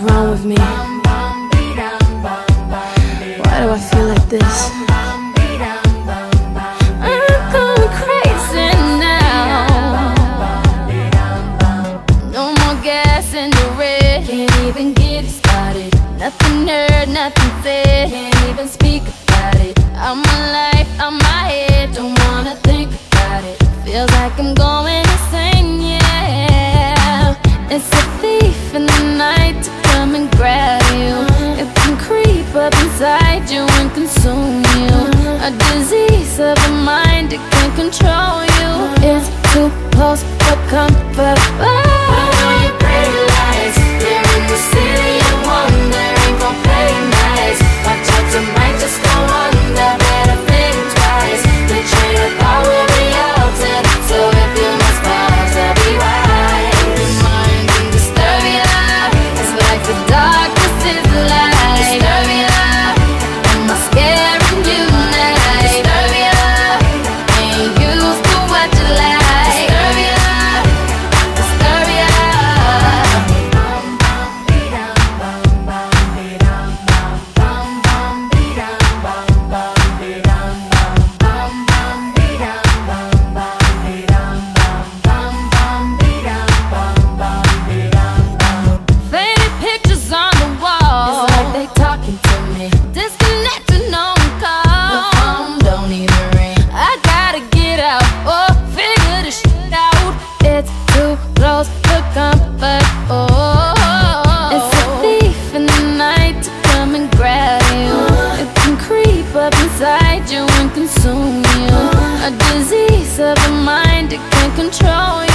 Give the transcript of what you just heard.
with me? Why do I feel like this? I'm going crazy now. No more gas in the red. Can't even get started. Nothing heard, nothing said. Can't even speak about it. I'm alive, I'm my head. Don't wanna think about it. Feels like I'm going inside you and consume you. A disease of the mind, it can control you. Inside you and consume you. A disease of the mind, it can control.